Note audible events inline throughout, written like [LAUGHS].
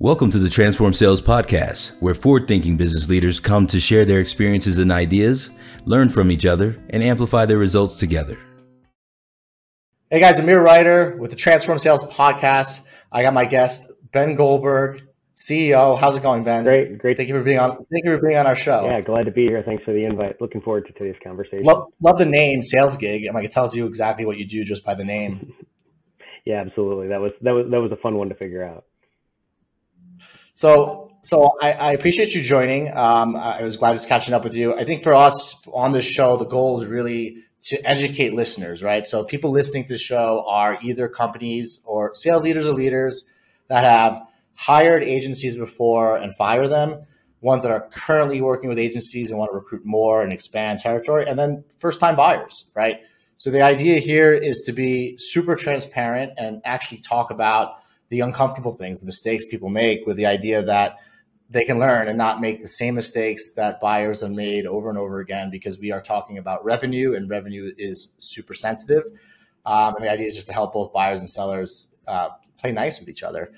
Welcome to the Transform Sales Podcast, where forward thinking business leaders come to share their experiences and ideas, learn from each other, and amplify their results together. Hey guys, Amir Reiter with the Transform Sales Podcast. I got my guest, Ben Goldberg, CEO. How's it going, Ben? Great, great. Thank you for being on. Thank you for being on our show. Yeah, glad to be here. Thanks for the invite. Looking forward to today's conversation. Love, love the name Sales Gig. I'm like, it tells you exactly what you do just by the name. [LAUGHS] yeah, absolutely. That was that was that was a fun one to figure out. So, so I, I appreciate you joining. Um, I was glad just catching up with you. I think for us on this show, the goal is really to educate listeners, right? So people listening to the show are either companies or sales leaders or leaders that have hired agencies before and fire them, ones that are currently working with agencies and want to recruit more and expand territory, and then first time buyers, right? So the idea here is to be super transparent and actually talk about the uncomfortable things, the mistakes people make with the idea that they can learn and not make the same mistakes that buyers have made over and over again because we are talking about revenue and revenue is super sensitive. Um, and the idea is just to help both buyers and sellers uh, play nice with each other.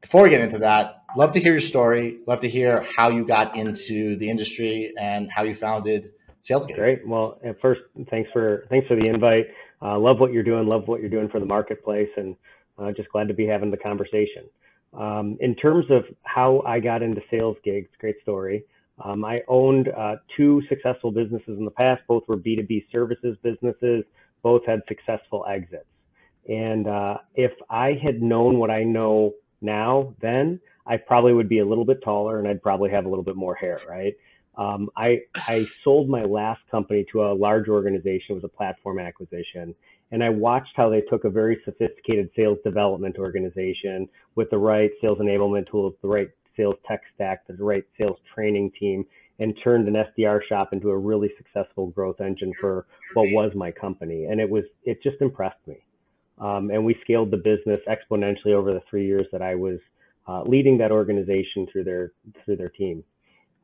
Before we get into that, love to hear your story. Love to hear how you got into the industry and how you founded SalesGig. Great. Well, first, thanks for thanks for the invite. Uh, love what you're doing. Love what you're doing for the marketplace, and uh, just glad to be having the conversation. Um, in terms of how I got into sales gigs, great story. Um, I owned uh, two successful businesses in the past. Both were B2B services businesses. Both had successful exits. And uh, if I had known what I know now, then I probably would be a little bit taller and I'd probably have a little bit more hair, right? Um, I, I sold my last company to a large organization. It was a platform acquisition and I watched how they took a very sophisticated sales development organization with the right sales enablement tools, the right sales tech stack, the right sales training team, and turned an SDR shop into a really successful growth engine for what was my company. And it was it just impressed me. Um, and we scaled the business exponentially over the three years that I was uh, leading that organization through their through their team.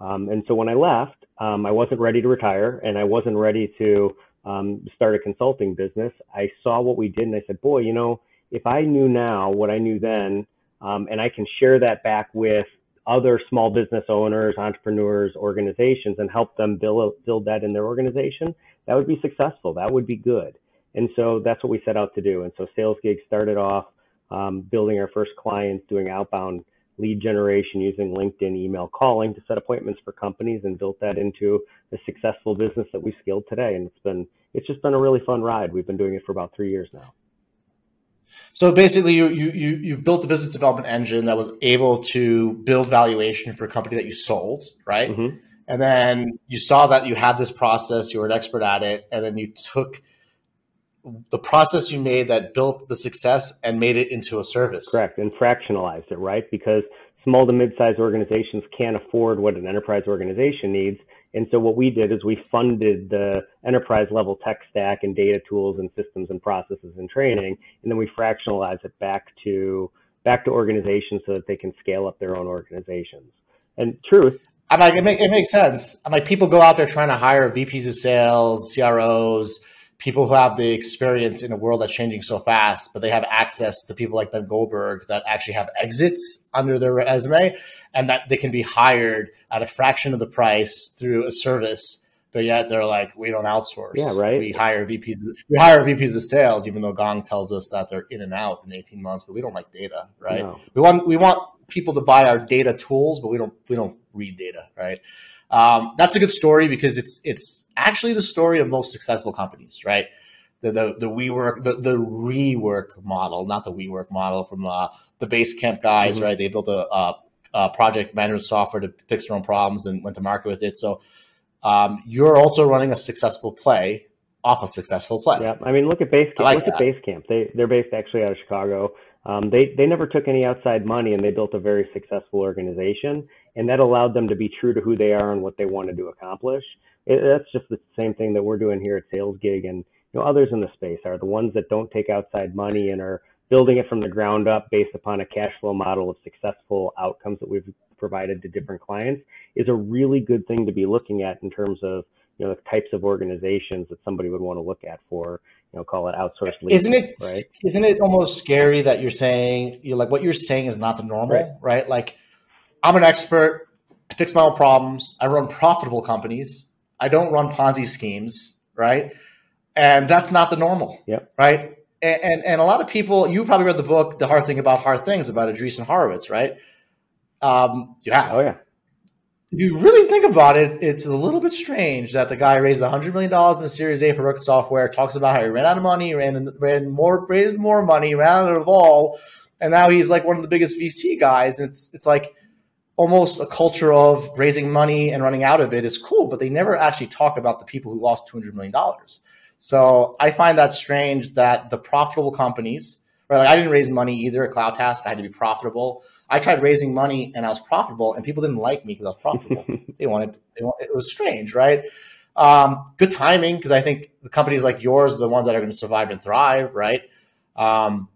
Um, and so when I left, um, I wasn't ready to retire, and I wasn't ready to um, start a consulting business, I saw what we did and I said, boy, you know, if I knew now what I knew then, um, and I can share that back with other small business owners, entrepreneurs, organizations, and help them build build that in their organization, that would be successful. That would be good. And so that's what we set out to do. And so Sales Gig started off um, building our first clients, doing outbound lead generation using LinkedIn email calling to set appointments for companies and built that into a successful business that we scaled today. And it's been, it's just been a really fun ride. We've been doing it for about three years now. So basically, you you you you built a business development engine that was able to build valuation for a company that you sold, right? Mm-hmm. And then you saw that you had this process, you were an expert at it, and then you took the process you made that built the success and made it into a service. Correct, and fractionalized it, right? Because small to mid-sized organizations can't afford what an enterprise organization needs. And so what we did is we funded the enterprise level tech stack and data tools and systems and processes and training, and then we fractionalize it back to back to organizations so that they can scale up their own organizations. And truth, I'm like, it, make, it makes sense. I'm like, people go out there trying to hire VPs of sales, CROs, people who have the experience in a world that's changing so fast, but they have access to people like Ben Goldberg that actually have exits under their resume and that they can be hired at a fraction of the price through a service. But yet they're like, we don't outsource. Yeah, right. We hire VPs. We hire VPs of sales, even though Gong tells us that they're in and out in 18 months. But we don't like data, right? No. We want we want people to buy our data tools, but we don't we don't read data, right? Um, that's a good story because it's it's actually the story of most successful companies, right? The the, the WeWork, the, the rework model, not the WeWork model from uh, the Basecamp guys, mm-hmm. right? They built a, a, a, project management software to fix their own problems and went to market with it. So um, you're also running a successful play off a successful play. Yeah, I mean, look at Basecamp. Like look that. at Basecamp. They they're based actually out of Chicago. Um, they they never took any outside money, and they built a very successful organization, and that allowed them to be true to who they are and what they wanted to accomplish it, that's just the same thing that we're doing here at Sales Gig, and you know others in the space are the ones that don't take outside money and are building it from the ground up based upon a cash flow model of successful outcomes that we've provided to different clients is a really good thing to be looking at in terms of you know the types of organizations that somebody would want to look at for you know, call it outsourced lead. Isn't it? Right? Isn't it almost scary that you're saying you're like what you're saying is not the normal, right? right? Like, I'm an expert. I fix my own problems. I run profitable companies. I don't run Ponzi schemes, right? And that's not the normal, yep. right? And, and, and a lot of people, you probably read the book, The Hard Thing About Hard Things, about Andreessen Horowitz, right? Um, you have. Oh yeah if you really think about it, it's a little bit strange that the guy raised $100 million in the Series A for Rocket Software, talks about how he ran out of money, ran, ran more, raised more money, ran out of all, and now he's like one of the biggest VC guys. And it's, it's like almost a culture of raising money and running out of it is cool, but they never actually talk about the people who lost $200 million. So I find that strange that the profitable companies, right? Like I didn't raise money either at CloudTask. I had to be profitable. I tried raising money and I was profitable, and people didn't like me because I was profitable. [LAUGHS] they, wanted, they wanted, it was strange, right? Um, good timing because I think the companies like yours are the ones that are going to survive and thrive, right? Um,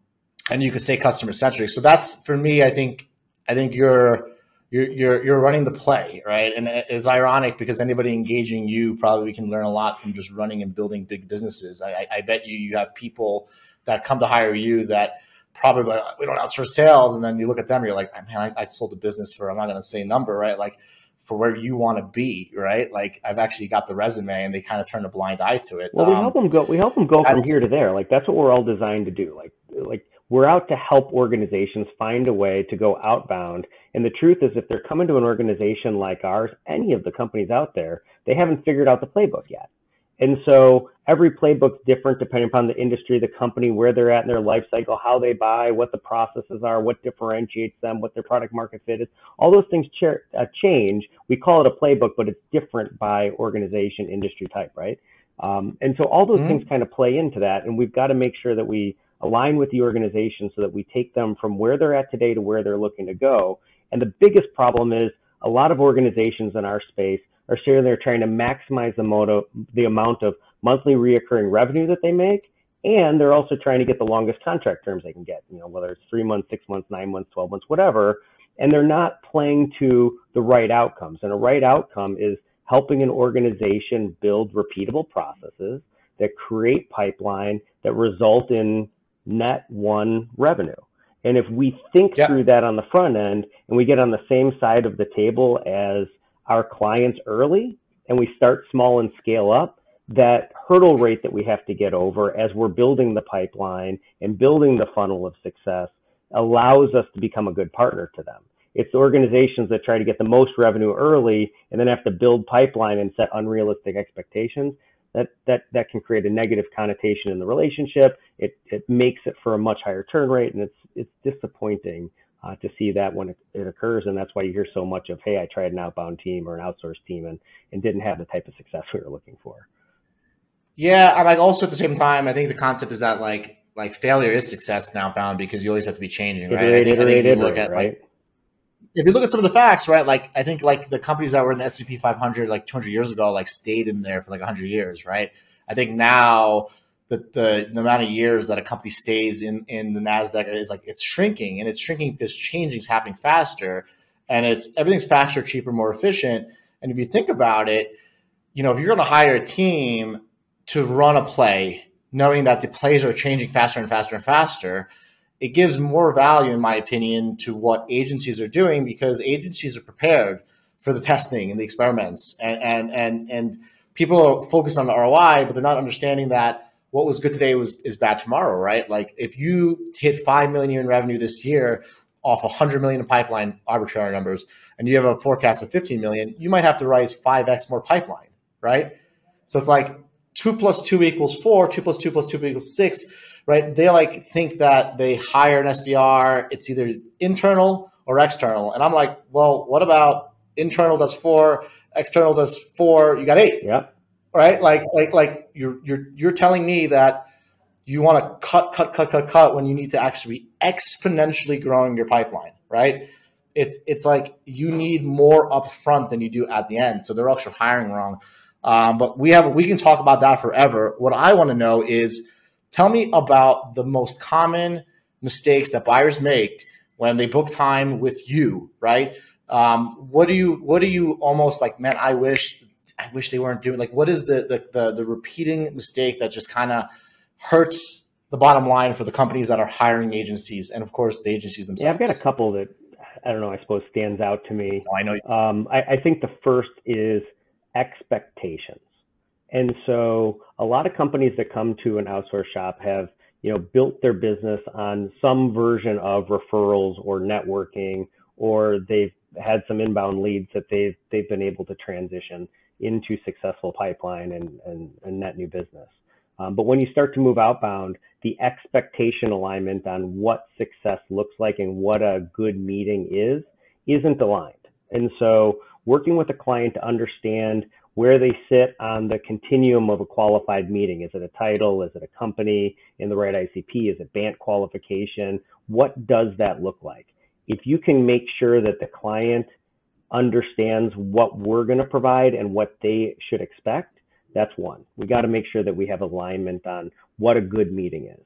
and you can stay customer centric. So that's for me. I think I think you're you're you're you're running the play, right? And it's ironic because anybody engaging you probably can learn a lot from just running and building big businesses. I, I bet you you have people that come to hire you that probably we don't outsource sales, and then you look at them, you're like, man, I, I sold a business for I'm not going to say number, right? Like for where you want to be, right? Like I've actually got the resume, and they kind of turn a blind eye to it. Well, we um, help them go. We help them go from here to there. Like that's what we're all designed to do. Like like we're out to help organizations find a way to go outbound. And the truth is, if they're coming to an organization like ours, any of the companies out there, they haven't figured out the playbook yet. And so every playbook's different depending upon the industry, the company, where they're at in their life cycle, how they buy, what the processes are, what differentiates them, what their product market fit is. All those things uh, change. We call it a playbook, but it's different by organization, industry type, right? Um, and so all those mm-hmm. things kind of play into that. And we've got to make sure that we align with the organization so that we take them from where they're at today to where they're looking to go. And the biggest problem is a lot of organizations in our space are sitting there trying to maximize the, moto, the amount of monthly reoccurring revenue that they make. And they're also trying to get the longest contract terms they can get, you know, whether it's three months, six months, nine months, 12 months, whatever. And they're not playing to the right outcomes. And a right outcome is helping an organization build repeatable processes that create pipeline that result in net one revenue. And if we think yep. through that on the front end and we get on the same side of the table as our clients early and we start small and scale up, that hurdle rate that we have to get over as we're building the pipeline and building the funnel of success allows us to become a good partner to them. It's organizations that try to get the most revenue early and then have to build pipeline and set unrealistic expectations. That, that, that can create a negative connotation in the relationship. It, it makes it for a much higher churn rate and it's, it's disappointing uh, to see that when it, it, occurs. And that's why you hear so much of, hey, I tried an outbound team or an outsourced team and, and didn't have the type of success we were looking for. Yeah, I'm like also at the same time, I think the concept is that like like failure is success now bound because you always have to be changing, right? Iterate, I think, iterate, I think you look at right? like if you look at some of the facts, right? Like I think like the companies that were in the S&P 500 like 200 years ago like stayed in there for like 100 years, right? I think now the, the, the amount of years that a company stays in in the Nasdaq is like it's shrinking, and it's shrinking because changing is happening faster, and it's everything's faster, cheaper, more efficient. And if you think about it, you know, if you're going to hire a team to run a play, knowing that the plays are changing faster and faster and faster, it gives more value, in my opinion, to what agencies are doing because agencies are prepared for the testing and the experiments, and and and and people are focused on the ROI, but they're not understanding that what was good today was is bad tomorrow, right? Like if you hit five million in revenue this year off 100 million in pipeline arbitrary numbers, and you have a forecast of 15 million, you might have to raise 5x more pipeline, right? So it's like two plus two equals four, two plus two plus two equals six, right? They like think that they hire an SDR, it's either internal or external. And I'm like, well, what about internal does four, external does four, you got eight. Yeah. Right? Like like like you're you're you're telling me that you want to cut, cut, cut, cut, cut when you need to actually be exponentially growing your pipeline, right? It's it's like you need more upfront than you do at the end. So they're also hiring wrong. Um, but we have we can talk about that forever. What I want to know is tell me about the most common mistakes that buyers make when they book time with you, right? Um, what do you what do you almost like, man, I wish I wish they weren't doing like what is the the the, the repeating mistake that just kind of hurts the bottom line for the companies that are hiring agencies and of course the agencies themselves? Yeah, I've got a couple that I don't know, I suppose stands out to me. Oh, I know. Um, I, I think the first is expectations. And so a lot of companies that come to an outsource shop have, you know, built their business on some version of referrals or networking, or they've had some inbound leads that they've they've been able to transition into successful pipeline and, and, and net new business. Um, but when you start to move outbound, the expectation alignment on what success looks like and what a good meeting is isn't aligned. And so working with a client to understand where they sit on the continuum of a qualified meeting. Is it a title? Is it a company in the right ICP? Is it BANT qualification? What does that look like? If you can make sure that the client understands what we're going to provide and what they should expect, that's one. We got to make sure that we have alignment on what a good meeting is.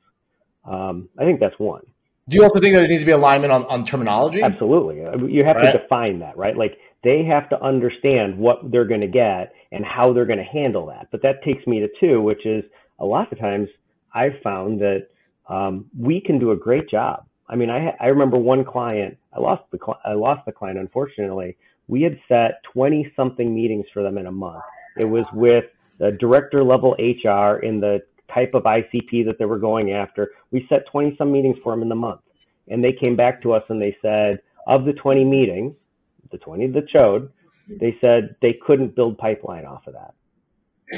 Um, I think that's one. Do you also think that there needs to be alignment on, on terminology? Absolutely. You have right. to define that, right? Like they have to understand what they're going to get and how they're going to handle that. But that takes me to two, which is a lot of times I've found that um, we can do a great job. I mean, I, I remember one client, I lost the, I lost the client, unfortunately. We had set 20 something meetings for them in a month. It was with the director level HR in the type of ICP that they were going after. We set 20 some meetings for them in the month. And they came back to us and they said, of the 20 meetings, the 20 that showed, they said they couldn't build pipeline off of that.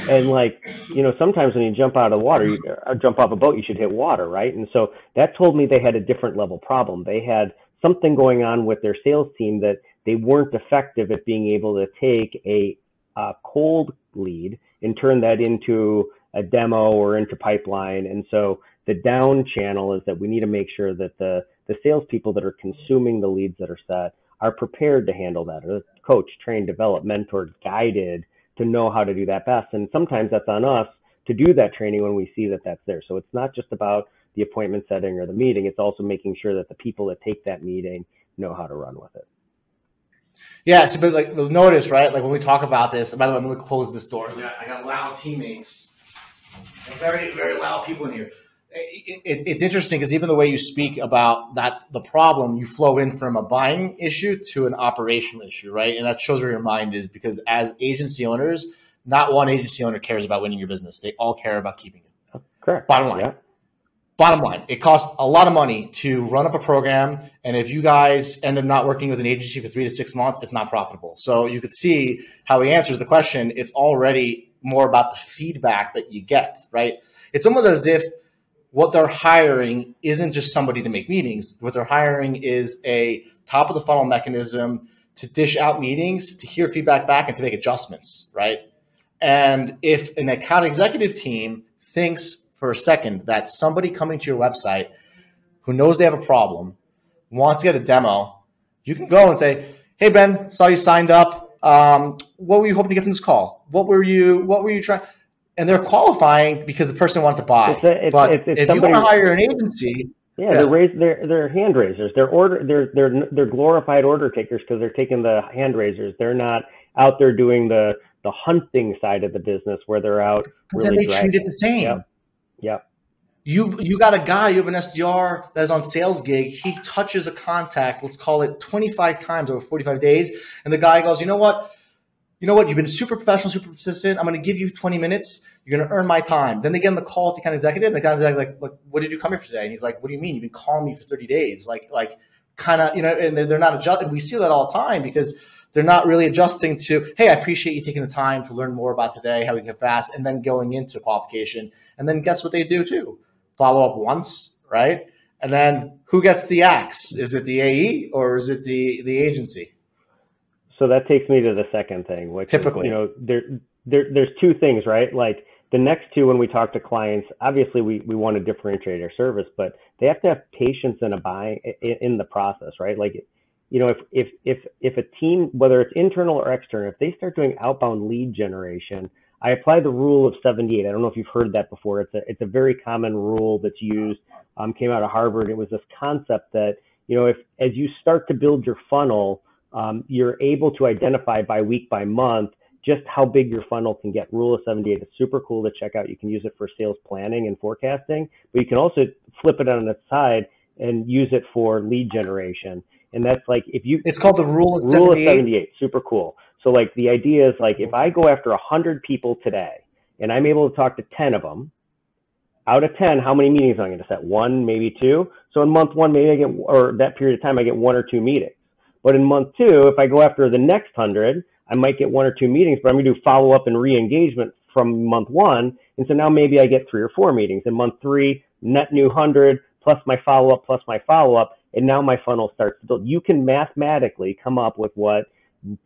And like, you know, sometimes when you jump out of the water, you, or jump off a boat, you should hit water, right? And so that told me they had a different level problem. They had something going on with their sales team that they weren't effective at being able to take a, a cold lead and turn that into a demo or into pipeline. And so the down channel is that we need to make sure that the the salespeople that are consuming the leads that are set are prepared to handle that, or coach, trained, developed, mentored, guided to know how to do that best. And sometimes that's on us to do that training when we see that that's there. So it's not just about the appointment setting or the meeting. It's also making sure that the people that take that meeting know how to run with it. Yeah, so but like notice, right? Like when we talk about this, by the way, I'm gonna close this door. Got, I got loud teammates, very, very loud people in here. It, it's interesting because even the way you speak about that the problem you flow in from a buying issue to an operational issue right? And that shows where your mind is because as agency owners not one agency owner cares about winning your business. They all care about keeping it. Correct. Bottom line. Yeah. bottom line it costs a lot of money to run up a program and if you guys end up not working with an agency for three to six months it's not profitable. So you could see how he answers the question. It's already more about the feedback that you get right it's almost as if what they're hiring isn't just somebody to make meetings. What they're hiring is a top of the funnel mechanism to dish out meetings, to hear feedback back, and to make adjustments, right? And if an account executive team thinks for a second that somebody coming to your website who knows they have a problem wants to get a demo, you can go and say, "Hey Ben, saw you signed up. Um, what were you hoping to get from this call? What were you What were you trying?" and they're qualifying because the person wanted to buy. It's a, it's, but it's, if somebody, you want to hire an agency, yeah, yeah, they're raise, they're they're hand raisers. They're order they're they're they're glorified order takers because they're taking the hand raisers. They're not out there doing the the hunting side of the business where they're out. But really then they dragging. treat it the same. Yep. yep. You you got a guy, you have an SDR that is on sales gig. He touches a contact, let's call it 25 times over 45 days, and the guy goes, you know what? you know what? You've been super professional, super persistent. I'm going to give you 20 minutes. You're going to earn my time. Then they get on the call with the account executive, and the account executive like, what did you come here for today? And he's like, what do you mean? You've been calling me for 30 days. Like, like kind of, you know, and they're, they're not adjusting. We see that all the time because they're not really adjusting to, hey, I appreciate you taking the time to learn more about today, how we get fast, and then going into qualification. And then guess what they do too? Follow up once, right? And then who gets the axe? Is it the AE or is it the the agency? so that takes me to the second thing, which typically, is, you know, there, there, there's two things, right? Like the next two, when we talk to clients, obviously we, we want to differentiate our service, but they have to have patience in a buy in, in the process, right? Like, you know, if, if, if, if a team, whether it's internal or external, if they start doing outbound lead generation, I apply the rule of 78. I don't know if you've heard that before. It's a, it's a very common rule that's used, um, came out of Harvard. It was this concept that, you know, if, as you start to build your funnel, um, you're able to identify by week by month just how big your funnel can get. Rule of 78 is super cool to check out. You can use it for sales planning and forecasting, but you can also flip it on its side and use it for lead generation. And that's like if you It's called the rule of rule 78. of 78, super cool. So like the idea is like if I go after 100 people today and I'm able to talk to 10 of them, out of 10, how many meetings am I going to set? One, maybe two. So in month one, maybe I get, or that period of time, I get one or two meetings. But in month two, if I go after the next 100, I might get one or two meetings, but I'm going to do follow up and re engagement from month one. And so now maybe I get three or four meetings. In month three, net new 100 plus my follow up plus my follow up. And now my funnel starts to build. You can mathematically come up with what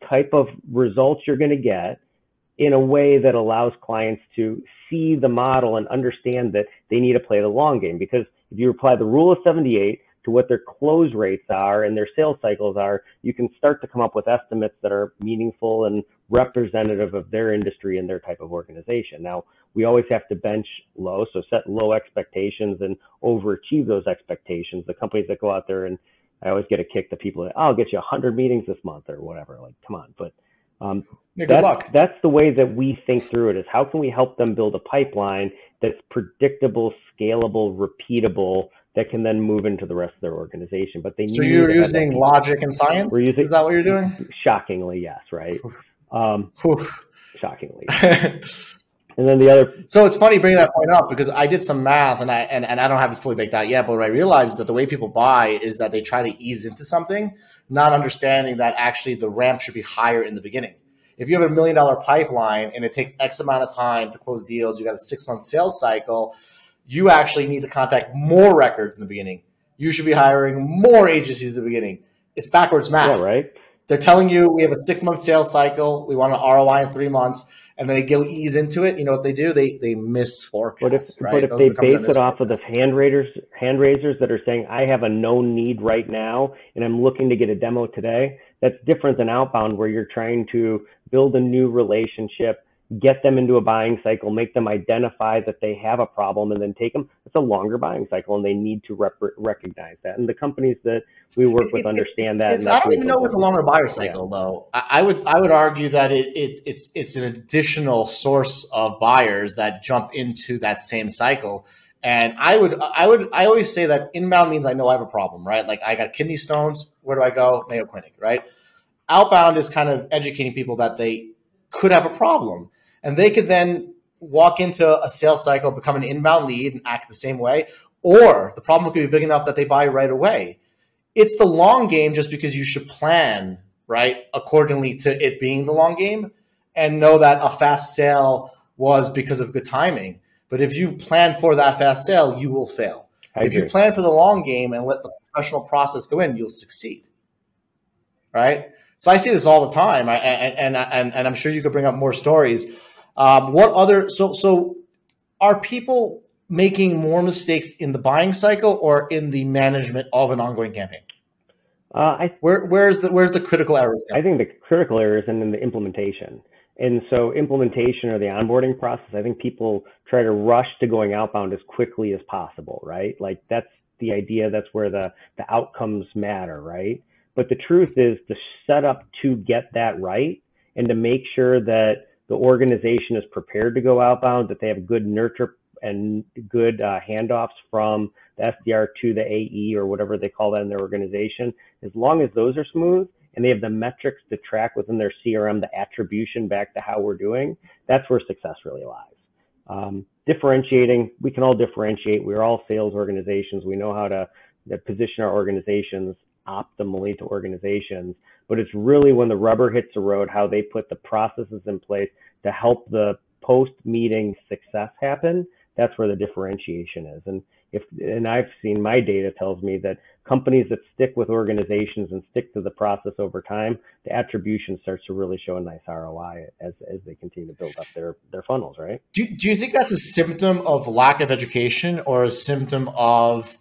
type of results you're going to get in a way that allows clients to see the model and understand that they need to play the long game. Because if you apply the rule of 78 to what their close rates are and their sales cycles are, you can start to come up with estimates that are meaningful and representative of their industry and their type of organization. Now, we always have to bench low, so set low expectations and overachieve those expectations. The companies that go out there and I always get a kick that people, that I'll get you 100 meetings this month or whatever. Like, come on. But um, Yeah, good that's, luck. that's the way that we think through it is how can we help them build a pipeline that's predictable, scalable, repeatable, that can then move into the rest of their organization. But they So you're using logic and science? We're using Is that what you're doing? shockingly, yes, right? Um, shockingly. [LAUGHS] And then the other so it's funny bringing that point up because I did some math and I and, and I don't have it fully baked out yet, but what I realized is that the way people buy is that they try to ease into something, not understanding that actually the ramp should be higher in the beginning. If you have a million dollar pipeline and it takes X amount of time to close deals, you got a six month sales cycle, you actually need to contact more records in the beginning. You should be hiring more agencies in the beginning. It's backwards math. yeah, right? They're telling you we have a six month sales cycle. We want an ROI in three months, and then they go ease into it. You know what they do? They they miss forecast. But if right? but if Those they are the companies base it off of the hand raisers hand raisers that are saying I have a known need right now and I'm looking to get a demo today, that's different than outbound where you're trying to build a new relationship, get them into a buying cycle, make them identify that they have a problem, and then take them. It's a longer buying cycle, and they need to rep- recognize that. And the companies that we work It's- with it's- understand that. I don't even know what's a longer buyer cycle though. I, I would I would argue that it, it it's it's an additional source of buyers that jump into that same cycle. And I would I would I always say that inbound means I know I have a problem, right? Like I got kidney stones. Where do I go? Mayo Clinic, right? Outbound is kind of educating people that they could have a problem, and they could then walk into a sales cycle, become an inbound lead, and act the same way. Or the problem could be big enough that they buy right away. It's the long game just because you should plan right accordingly to it being the long game and know that a fast sale was because of good timing. But if you plan for that fast sale you will fail. I if you plan for the long game and let the professional process go in you'll succeed. Right? So i see this all the time. I, and, and, and, and i'm sure you could bring up more stories um, what other so so are people making more mistakes in the buying cycle or in the management of an ongoing campaign Uh, I where where's the where's the critical errors? I think the critical errors and in, in the implementation. And so implementation or the onboarding process, I think people try to rush to going outbound as quickly as possible, right? Like that's the idea. That's where the, the outcomes matter, right? But the truth is the setup to get that right and to make sure that the organization is prepared to go outbound, that they have good nurture and good uh, handoffs from the SDR to the AE or whatever they call that in their organization. As long as those are smooth, and they have the metrics to track within their CRM, the attribution back to how we're doing, that's where success really lies. Um, differentiating, we can all differentiate. We're all sales organizations. We know how to, to position our organizations optimally to organizations, but it's really when the rubber hits the road, how they put the processes in place to help the post meeting success happen. That's where the differentiation is. And if, and I've seen my data tells me that companies that stick with organizations and stick to the process over time, the attribution starts to really show a nice ROI as, as they continue to build up their, their funnels, right? Do, do you think that's a symptom of lack of education or a symptom of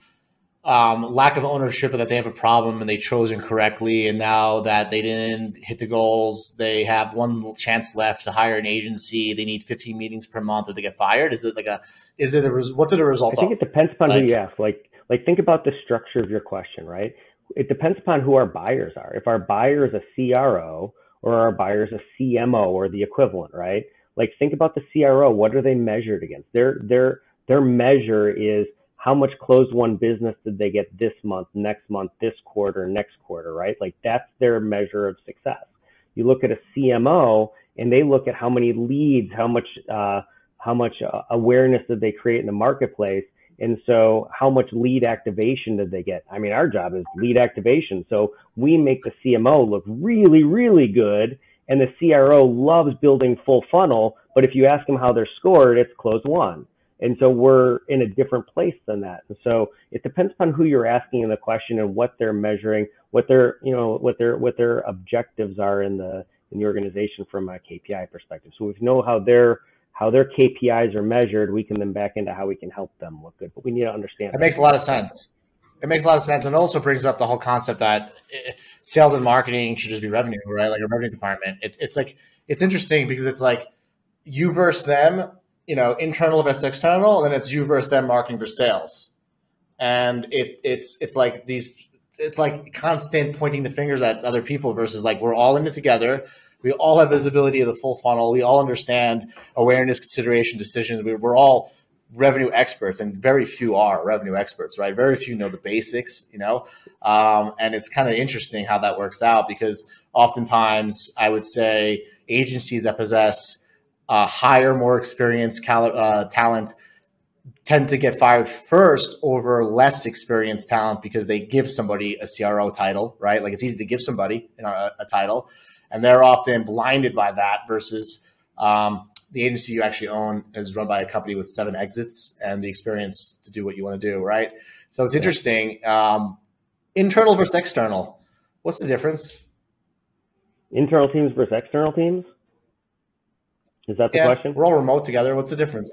um, lack of ownership and that they have a problem and they chose incorrectly and now that they didn't hit the goals, they have one chance left to hire an agency. They need 15 meetings per month or they get fired. Is it like a, is it a, what's it a result I think of? it depends upon Like- who you ask. Like, like think about the structure of your question, right? It depends upon who our buyers are. If our buyer is a CRO or are buyers a CMO or the equivalent, right? Like think about the CRO. What are they measured against? Their their their measure is how much closed won business did they get this month, next month, this quarter, next quarter, right? Like that's their measure of success. You look at a CMO and they look at how many leads, how much uh, how much uh, awareness did they create in the marketplace, and so how much lead activation did they get? I mean, our job is lead activation, so we make the CMO look really, really good, and the CRO loves building full funnel. But if you ask them how they're scored, it's close won. And so we're in a different place than that. And so it depends upon who you're asking in the question and what they're measuring, what their, you know, what their, what their objectives are in the, in the organization from a KPI perspective. So we know how their, how their KPIs are measured, we can then back into how we can help them look good. But we need to understand. It makes a lot of sense. It makes a lot of sense, and also brings up the whole concept that eh, sales and marketing should just be revenue, right? Like a revenue department. It, it's like it's interesting because it's like you versus them you know, internal versus external, and then it's you versus them marketing for sales. And it it's it's like these it's like constant pointing the fingers at other people versus like we're all in it together. We all have visibility of the full funnel. We all understand awareness, consideration, decisions. We're all revenue experts, and very few are revenue experts, right? Very few know the basics, you know. Um, and it's kind of interesting how that works out because oftentimes I would say agencies that possess uh, higher, more experienced cal- uh, talent tend to get fired first over less experienced talent because they give somebody a CRO title, right? Like it's easy to give somebody you know, a, a title, and they're often blinded by that versus um, the agency you actually own is run by a company with seven exits and the experience to do what you want to do, right? So it's interesting. Um, internal versus external. What's the difference? Internal teams versus external teams? Is that the yeah, question? We're all remote together. What's the difference?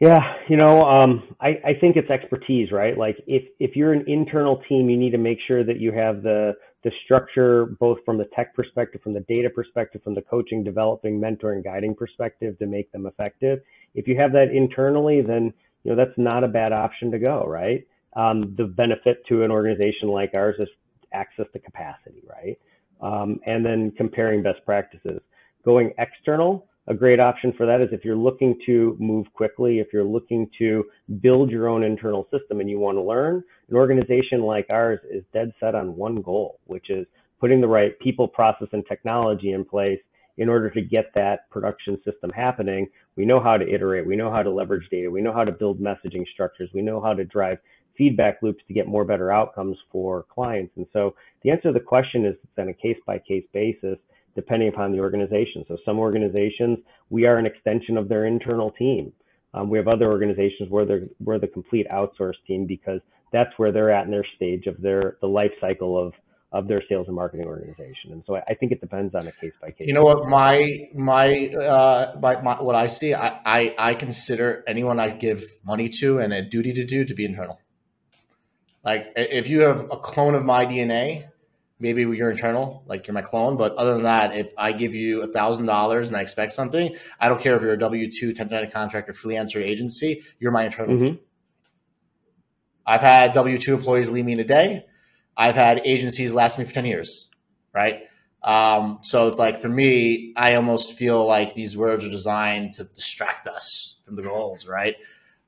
Yeah, you know, um, I, I think it's expertise, right? Like if, if you're an internal team, you need to make sure that you have the the structure both from the tech perspective, from the data perspective, from the coaching, developing, mentoring, guiding perspective to make them effective. If you have that internally, then you know that's not a bad option to go, right? Um, the benefit to an organization like ours is access to capacity, right? Um, and then comparing best practices. Going external, a great option for that is if you're looking to move quickly, if you're looking to build your own internal system and you want to learn, an organization like ours is dead set on one goal, which is putting the right people, process, and technology in place in order to get that production system happening. We know how to iterate, we know how to leverage data, we know how to build messaging structures, we know how to drive feedback loops to get more better outcomes for clients. And so the answer to the question is it's on a case by case basis depending upon the organization. So some organizations, we are an extension of their internal team. Um, we have other organizations where they're we're the complete outsourced team because that's where they're at in their stage of their the life cycle of of their sales and marketing organization. And so I, I think it depends on a case by case. You know what my my uh my, my, what I see I, I I consider anyone I give money to and a duty to do to be internal. Like if you have a clone of my DNA, maybe you're internal, like you're my clone. But other than that, if I give you a thousand dollars and I expect something, I don't care if you're a W two, 1099 contractor, freelancer, agency, you're my internal mm-hmm. team. I've had W two employees leave me in a day. I've had agencies last me for 10 years, right? Um, so it's like for me, I almost feel like these words are designed to distract us from the goals, right?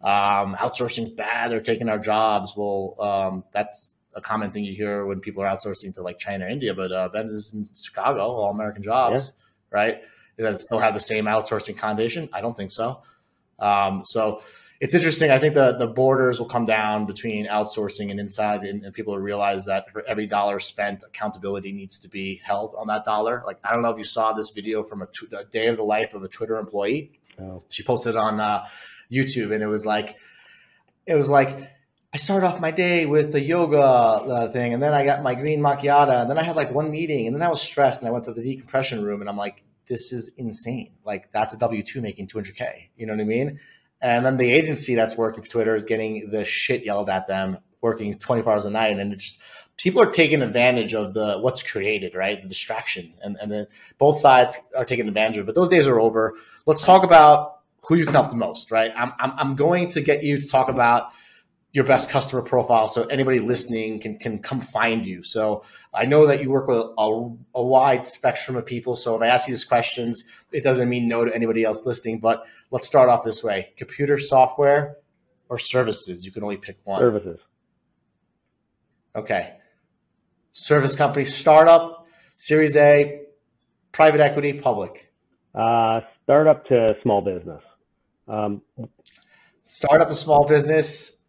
Um, outsourcing's bad; they're taking our jobs. Well, um, that's a common thing you hear when people are outsourcing to like China or India, but uh, Ben is in Chicago, all American jobs, yeah. right? Does that still have the same outsourcing condition? I don't think so. Um, so it's interesting. I think the, the borders will come down between outsourcing and inside, and, and, people will realize that for every dollar spent, accountability needs to be held on that dollar. Like, I don't know if you saw this video from a day of the life of a Twitter employee. Oh. She posted on uh, YouTube, and it was like, it was like, I started off my day with the yoga uh, thing, and then I got my green macchiato, and then I had like one meeting, and then I was stressed, and I went to the decompression room, and I'm like, this is insane. Like that's a W two making 200k. You know what I mean? And then the agency that's working for Twitter is getting the shit yelled at them, working 24 hours a night, and it's just people are taking advantage of the what's created, right? The distraction, and and then both sides are taking advantage of it. But those days are over. Let's talk about who you can help the most, right? I'm I'm, I'm going to get you to talk about your best customer profile so anybody listening can can come find you. So I know that you work with a, a, wide spectrum of people. So if I ask you these questions, it doesn't mean no to anybody else listening. But let's start off this way: computer software or services. You can only pick one. Services. Okay. Service company, startup, Series A, private equity, public. Uh, startup to small business. Um, startup to small business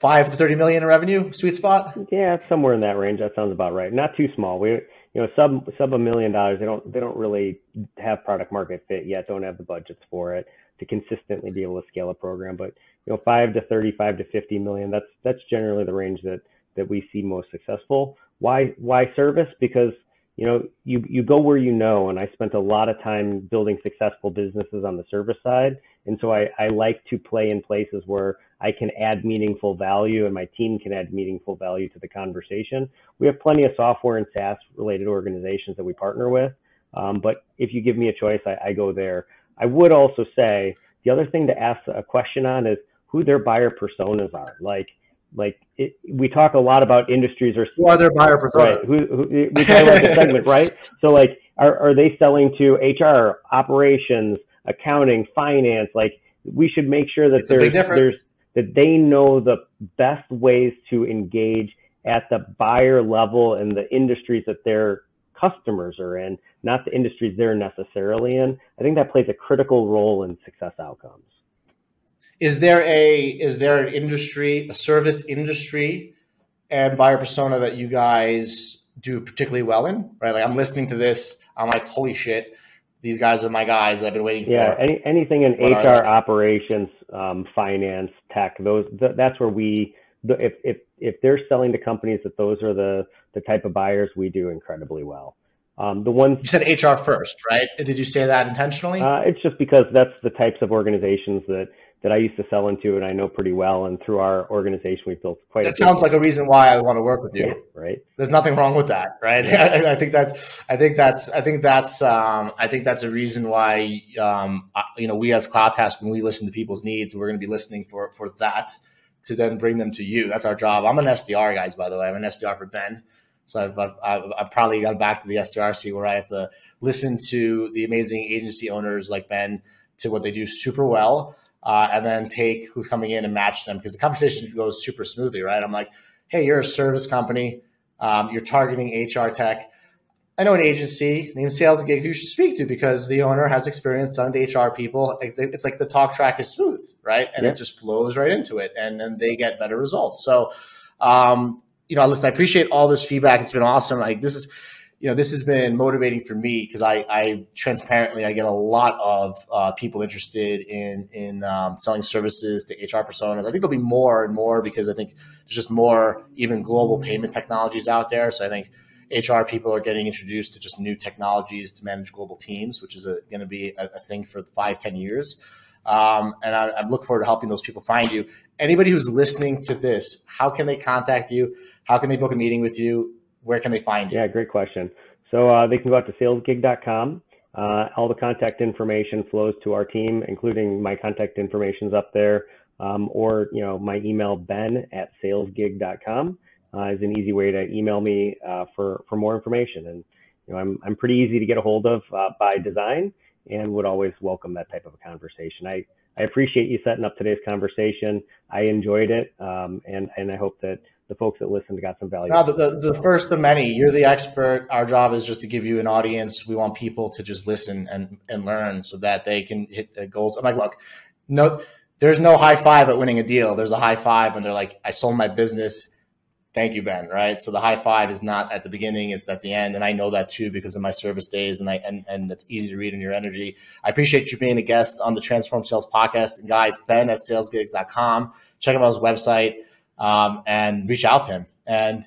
five to thirty million in revenue, sweet spot. Yeah, somewhere in that range. That sounds about right. Not too small. We, you know, sub sub a million dollars. They don't they don't really have product market fit yet. Don't have the budgets for it to consistently be able to scale a program. But you know, five to thirty, five to fifty million. That's that's generally the range that that we see most successful. Why why service? Because you know you you go where you know, and I spent a lot of time building successful businesses on the service side, and so I, I like to play in places where I can add meaningful value and my team can add meaningful value to the conversation. We have plenty of software and SaaS related organizations that we partner with. Um, but if you give me a choice, I, I, go there. I would also say the other thing to ask a question on is who their buyer personas are. Like, like it, we talk a lot about industries or who are their buyer personas? Right. Who, who, we talk about the [LAUGHS] segment, right? So like, are, are they selling to HR, operations, accounting, finance? Like, we should make sure that there's, there's that they know the best ways to engage at the buyer level and the industries that their customers are in, not the industries they're necessarily in. I think that plays a critical role in success outcomes. Is there a is there an industry, a service industry and buyer persona that you guys do particularly well in? Right? Like I'm listening to this, I'm like, holy shit, these guys are my guys I've been waiting yeah, for. Yeah, any, anything in what HR operations, um, finance, tech, those th- that's where we if if if they're selling to companies that those are the the type of buyers we do incredibly well. Um, the one you said HR first, right? Did you say that intentionally? Uh, it's just because that's the types of organizations that that I used to sell into and I know pretty well. And through our organization, we've built quite. A That sounds like a reason why I want to work with you. Yeah, right. There's nothing wrong with that, right? Yeah. [LAUGHS] I think that's. I think that's. I think that's. Um, I think that's a reason why. Um, you know, we as CloudTask, when we listen to people's needs, we're going to be listening for for that to then bring them to you. That's our job. I'm an SDR, guys. By the way, I'm an SDR for Ben. So I've, I've, I've, I've probably gone back to the SDRC where I have to listen to the amazing agency owners like Ben to what they do super well uh, and then take who's coming in and match them because the conversation goes super smoothly, right? I'm like, hey, you're a service company, um, you're targeting HR tech. I know an agency named Sales Gig you should speak to because the owner has experience selling to HR people. It's, it's like the talk track is smooth, right? And yeah. it just flows right into it, and then they get better results. So, um, you know, listen, I appreciate all this feedback. It's been awesome. Like this is you know, this has been motivating for me because I, I transparently I get a lot of uh, people interested in in um, selling services to HR personas. I think there'll be more and more because I think there's just more even global payment technologies out there. So I think HR people are getting introduced to just new technologies to manage global teams, which is going to be a, a, thing for five, ten years. Um, and I, I look forward to helping those people find you. Anybody who's listening to this, how can they contact you? How can they book a meeting with you? Where can they find you? Yeah, great question. So uh, they can go out to salesgig.com. Uh, all the contact information flows to our team, including my contact information's up there, um, or you know my email ben at salesgig.com uh, is an easy way to email me uh, for for more information. And you know I'm I'm pretty easy to get a hold of uh, by design, and would always welcome that type of a conversation. I I appreciate you setting up today's conversation. I enjoyed it, um, and and I hope that the folks that listened got some value. No, the, the, the, first of many. You're the expert. Our job is just to give you an audience. We want people to just listen and, and learn so that they can hit goals. I'm like, look, no, there's no high five at winning a deal. There's a high five when they're like, I sold my business. Thank you, Ben. Right. So the high five is not at the beginning; it's at the end, and I know that too because of my service days, and I and and it's easy to read in your energy. I appreciate you being a guest on the Transform Sales podcast, and guys, Ben at SalesGigs.com. Check out his website um, and reach out to him and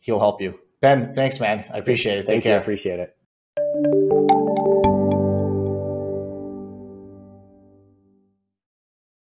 he'll help you. Ben, thanks, man. I appreciate it. Take Thank care. You, appreciate it.